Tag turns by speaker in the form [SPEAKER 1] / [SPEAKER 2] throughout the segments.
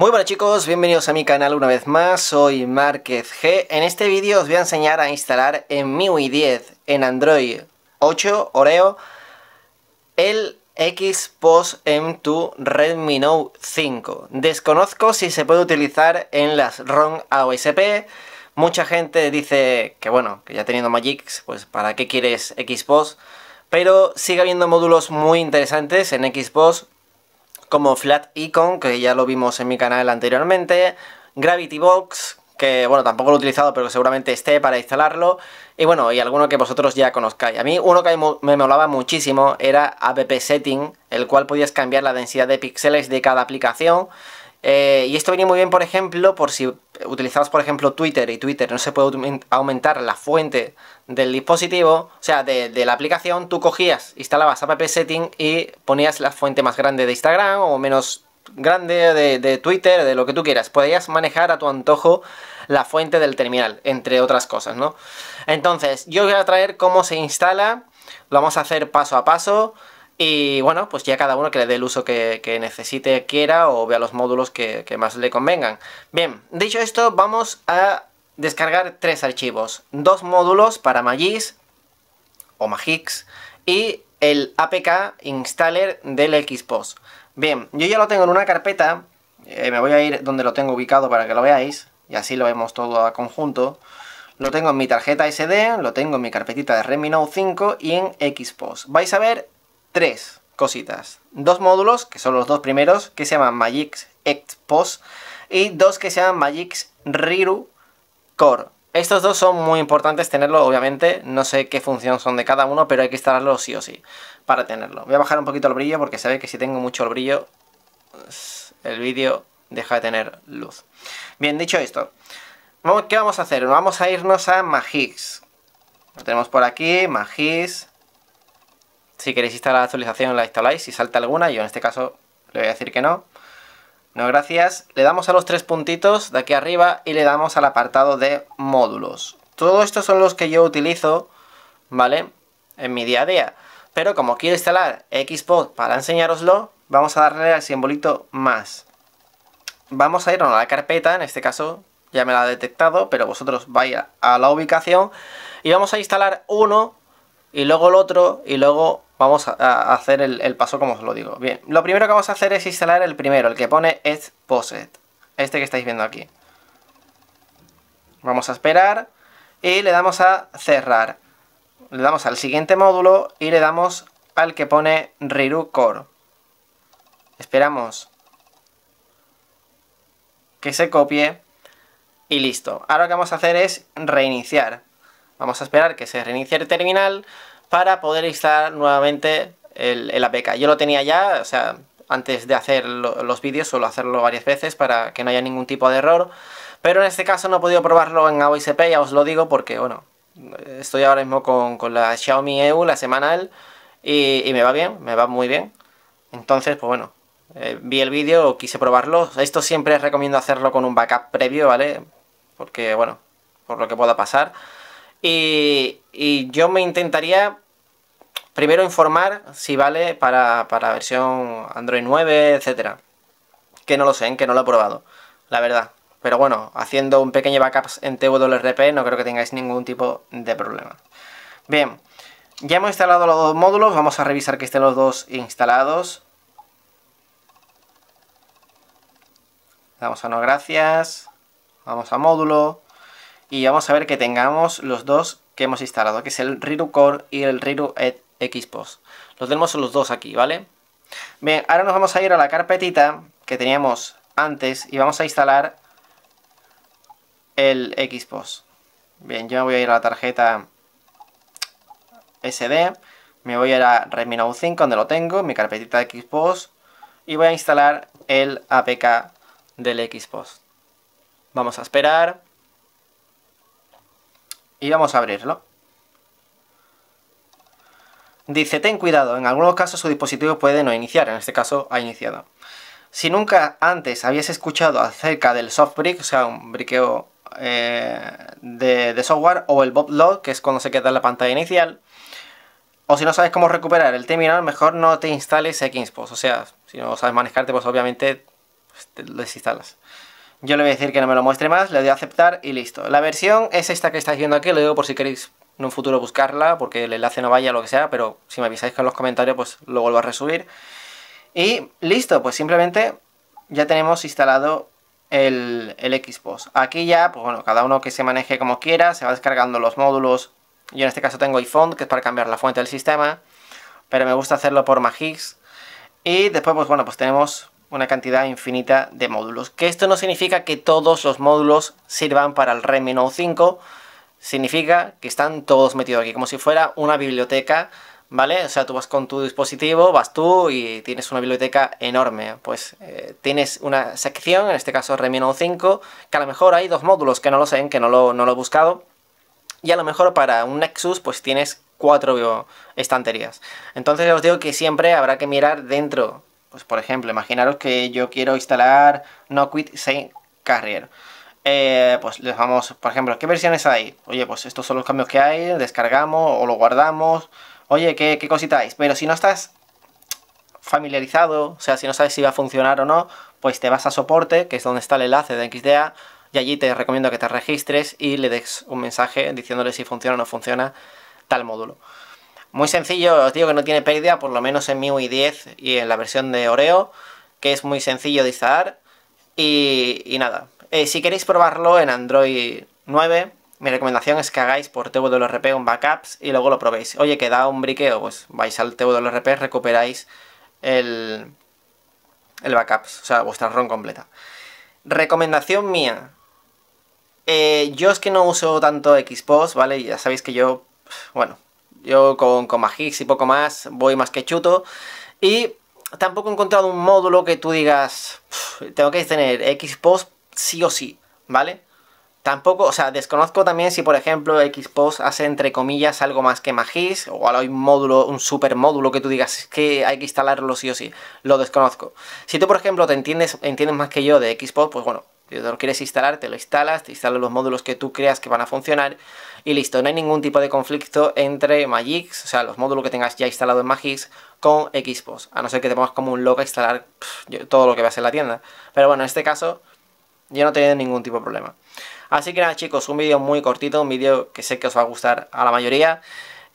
[SPEAKER 1] Muy buenas chicos, bienvenidos a mi canal una vez más, soy Márquez G. En este vídeo os voy a enseñar a instalar en MIUI 10, en Android 8 Oreo, el Xpost M2 Redmi Note 5. Desconozco si se puede utilizar en las ROM AOSP. Mucha gente dice que bueno, que ya teniendo Magix, pues para qué quieres Xpost. Pero sigue habiendo módulos muy interesantes en Xpost como Flat Icon, que ya lo vimos en mi canal anteriormente, Gravity Box, que bueno, tampoco lo he utilizado, pero seguramente esté para instalarlo, y bueno, y alguno que vosotros ya conozcáis. A mí uno que me molaba muchísimo era App Setting, el cual podías cambiar la densidad de píxeles de cada aplicación, eh, y esto venía muy bien, por ejemplo, por si utilizabas, por ejemplo, Twitter y Twitter no se puede aumentar la fuente del dispositivo, o sea, de, la aplicación, tú cogías, instalabas app setting y ponías la fuente más grande de Instagram o menos grande de, de Twitter, de lo que tú quieras. Podías manejar a tu antojo la fuente del terminal, entre otras cosas, ¿no? Entonces, yo voy a traer cómo se instala, lo vamos a hacer paso a paso. Y bueno, pues ya cada uno que le dé el uso que, necesite, quiera o vea los módulos que, más le convengan. Bien, dicho esto, vamos a descargar tres archivos. Dos módulos para Magis o Magix y el APK installer del Xpost. Bien, yo ya lo tengo en una carpeta, eh, me voy a ir donde lo tengo ubicado para que lo veáis, y así lo vemos todo a conjunto. Lo tengo en mi tarjeta SD, lo tengo en mi carpetita de Redmi Note 5 y en Xpost. Vais a ver tres cositas. Dos módulos, que son los dos primeros, que se llaman Magix Xpost y dos que se llaman Magix Riru Core. Estos dos son muy importantes tenerlo, obviamente. No sé qué función son de cada uno, pero hay que instalarlo sí o sí para tenerlo. Voy a bajar un poquito el brillo porque se ve que si tengo mucho el brillo, el vídeo deja de tener luz. Bien, dicho esto, ¿qué vamos a hacer? Vamos a irnos a Magix. Lo tenemos por aquí, Magix. Si queréis instalar la actualización la instaláis, si salta alguna, yo en este caso le voy a decir que no. No, gracias. Le damos a los tres puntitos de aquí arriba y le damos al apartado de módulos. Todos estos son los que yo utilizo, ¿vale? En mi día a día. Pero como quiero instalar Xbox para enseñároslo, vamos a darle al simbolito más. Vamos a irnos a la carpeta, en este caso ya me la ha detectado, pero vosotros vais a la ubicación y vamos a instalar uno y luego el otro y luego vamos a hacer el, paso como os lo digo. Bien, lo primero que vamos a hacer es instalar el primero, el que pone Exposet, este que estáis viendo aquí. Vamos a esperar y le damos a cerrar. Le damos al siguiente módulo y le damos al que pone Riru Core. Esperamos que se copie y listo. Ahora lo que vamos a hacer es reiniciar. Vamos a esperar que se reinicie el terminal para poder instalar nuevamente el, APK. Yo lo tenía ya, o sea, antes de hacer los vídeos suelo hacerlo varias veces para que no haya ningún tipo de error. Pero en este caso no he podido probarlo en AOSP, ya os lo digo, porque bueno, estoy ahora mismo con, la Xiaomi EU, la semanal, y, me va bien, me va muy bien. Entonces, pues bueno, eh, vi el vídeo, quise probarlo. Esto siempre recomiendo hacerlo con un backup previo, ¿vale? Porque, bueno, por lo que pueda pasar. Y, yo me intentaría primero informar si vale para, para versión Android 9, etcétera. Que no lo sé, que no lo he probado, la verdad. Pero bueno, haciendo un pequeño backup en TWRP no creo que tengáis ningún tipo de problema. Bien, ya hemos instalado los dos módulos, vamos a revisar que estén los dos instalados. Damos a no gracias, vamos a módulo, y vamos a ver que tengamos los dos que hemos instalado, que es el Riru Core y el Riru Xpost. Los tenemos los dos aquí, ¿vale? Bien, ahora nos vamos a ir a la carpetita que teníamos antes y vamos a instalar el Xpost. Bien, yo me voy a ir a la tarjeta SD, me voy a ir a Redmi Note 5 donde lo tengo, mi carpetita de Xpost y voy a instalar el APK del Xpost. Vamos a esperar y vamos a abrirlo. Dice, ten cuidado, en algunos casos su dispositivo puede no iniciar, en este caso ha iniciado. Si nunca antes habías escuchado acerca del soft brick, o sea, un briqueo eh, de, software, o el bootload, que es cuando se queda en la pantalla inicial, o si no sabes cómo recuperar el terminal, mejor no te instales Xbox. O sea, si no sabes manejarte, pues obviamente pues, lo desinstalas. Yo le voy a decir que no me lo muestre más, le doy a aceptar y listo. La versión es esta que estáis viendo aquí, lo digo por si queréis en un futuro buscarla, porque el enlace no vaya lo que sea, pero si me avisáis con los comentarios, pues lo vuelvo a resubir. Y listo, pues simplemente ya tenemos instalado el, el Xbox. Aquí ya, pues bueno, cada uno que se maneje como quiera, se va descargando los módulos. Yo en este caso tengo iPhone, que es para cambiar la fuente del sistema, pero me gusta hacerlo por Magix. Y después, pues bueno, pues tenemos una cantidad infinita de módulos. Que esto no significa que todos los módulos sirvan para el Redmi Note 5, significa que están todos metidos aquí, como si fuera una biblioteca, ¿vale? O sea, tú vas con tu dispositivo, vas tú y tienes una biblioteca enorme. Pues eh, tienes una sección, en este caso Redmi Note 5, que a lo mejor hay dos módulos que no lo sé, que no lo, no lo he buscado. Y a lo mejor para un Nexus, pues tienes cuatro estanterías. Entonces os digo que siempre habrá que mirar dentro pues por ejemplo, imaginaros que yo quiero instalar No Quit Saint Carrier. Eh, pues les vamos, por ejemplo, ¿qué versiones hay? Oye, pues estos son los cambios que hay, descargamos o lo guardamos. Oye, ¿qué, qué? Pero si no estás familiarizado, o sea, si no sabes si va a funcionar o no, pues te vas a soporte, que es donde está el enlace de XDA, y allí te recomiendo que te registres y le des un mensaje diciéndole si funciona o no funciona tal módulo. Muy sencillo, os digo que no tiene pérdida, por lo menos en MIUI 10 y en la versión de Oreo, que es muy sencillo de instalar. Y, nada, eh, si queréis probarlo en Android 9, mi recomendación es que hagáis por TWRP un backups y luego lo probéis. Oye, que da un briqueo, pues vais al TWRP, recuperáis el, el backups, o sea, vuestra ROM completa. Recomendación mía. Eh, yo es que no uso tanto Xbox, ¿vale? Ya sabéis que yo, bueno, yo con, con Magix y poco más voy más que chuto. Y tampoco he encontrado un módulo que tú digas, tengo que tener Xbox sí o sí, ¿vale? Tampoco, o sea, desconozco también si por ejemplo Xbox hace entre comillas algo más que Magix, o hay un módulo, un super módulo que tú digas que hay que instalarlo sí o sí, lo desconozco. Si tú por ejemplo te entiendes, entiendes más que yo de Xbox, pues bueno, te lo quieres instalar, te lo instalas, te instalas los módulos que tú creas que van a funcionar y listo, no hay ningún tipo de conflicto entre Magix, o sea, los módulos que tengas ya instalado en Magix con Xbox, a no ser que te pongas como un loco a instalar todo lo que veas en la tienda. Pero bueno, en este caso yo no he tenido ningún tipo de problema. Así que nada chicos, un vídeo muy cortito, un vídeo que sé que os va a gustar a la mayoría.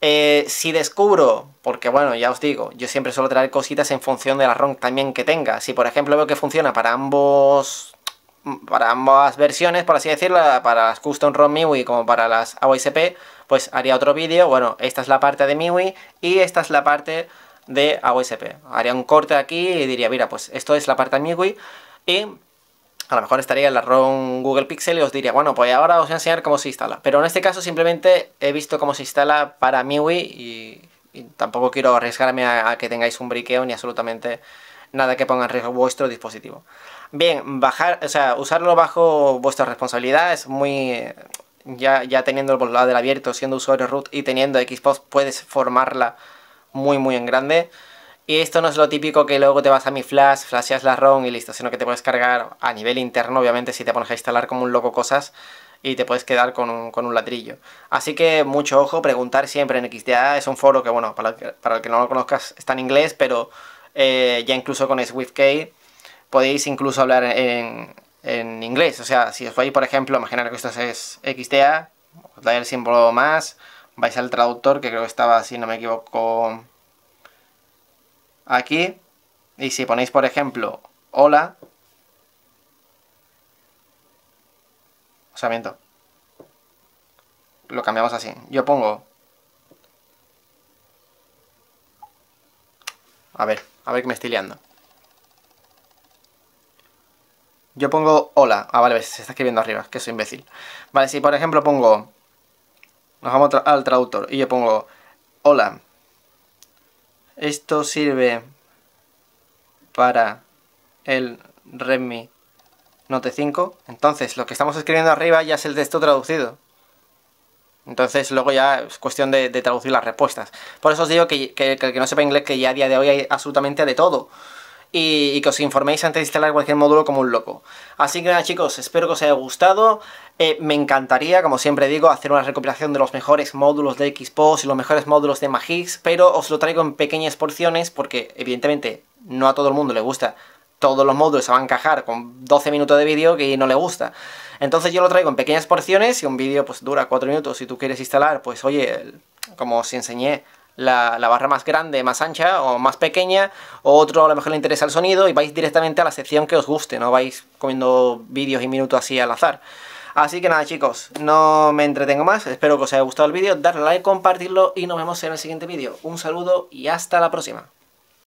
[SPEAKER 1] Eh, si descubro, porque bueno, ya os digo, yo siempre suelo traer cositas en función de la ROM también que tenga. Si por ejemplo veo que funciona para ambos para ambas versiones, por así decirlo, para las Custom ROM MIUI como para las AOSP, pues haría otro vídeo, bueno, esta es la parte de MIUI y esta es la parte de AOSP. Haría un corte aquí y diría, mira, pues esto es la parte de MIUI y a lo mejor estaría en la ROM Google Pixel y os diría, bueno, pues ahora os voy a enseñar cómo se instala. Pero en este caso simplemente he visto cómo se instala para MIUI y, tampoco quiero arriesgarme a que tengáis un briqueo ni absolutamente nada que ponga en riesgo vuestro dispositivo. Bien, bajar, o sea, usarlo bajo vuestra responsabilidad es muy... Ya, ya teniendo el del abierto, siendo usuario root y teniendo Xbox, puedes formarla muy muy en grande. Y esto no es lo típico que luego te vas a mi flash, flasheas la ROM y listo, sino que te puedes cargar a nivel interno, obviamente, si te pones a instalar como un loco cosas y te puedes quedar con un, con un ladrillo. Así que mucho ojo, preguntar siempre en XDA, es un foro que, bueno, para para el que no lo conozcas está en inglés, pero eh, ya incluso con SwiftKey podéis incluso hablar en, en, inglés. O sea, si os vais, por ejemplo, imaginar que esto es XDA, os dais el símbolo más, vais al traductor, que creo que estaba, si no me equivoco, aquí. Y si ponéis, por ejemplo, hola, o sea, miento. Lo cambiamos así. Yo pongo... A ver. A ver que me estoy liando. Yo pongo hola. Ah, vale, se está escribiendo arriba, que soy imbécil. Vale, si por ejemplo pongo... Nos vamos al traductor y yo pongo hola. Esto sirve para el Redmi Note 5. Entonces, lo que estamos escribiendo arriba ya es el texto traducido. Entonces luego ya es cuestión de, traducir las respuestas. Por eso os digo que, el que no sepa inglés que ya a día de hoy hay absolutamente de todo. Y, que os informéis antes de instalar cualquier módulo como un loco. Así que nada chicos, espero que os haya gustado. Eh, me encantaría, como siempre digo, hacer una recopilación de los mejores módulos de Xbox y los mejores módulos de Magix, pero os lo traigo en pequeñas porciones porque evidentemente no a todo el mundo le gusta todos los módulos se van a encajar con 12 minutos de vídeo que no le gusta. Entonces yo lo traigo en pequeñas porciones y un vídeo pues dura 4 minutos. Si tú quieres instalar, pues oye, como os enseñé, la, barra más grande, más ancha o más pequeña, o otro a lo mejor le interesa el sonido y vais directamente a la sección que os guste, no vais comiendo vídeos y minutos así al azar. Así que nada chicos, no me entretengo más, espero que os haya gustado el vídeo, darle like, compartirlo y nos vemos en el siguiente vídeo. Un saludo y hasta la próxima.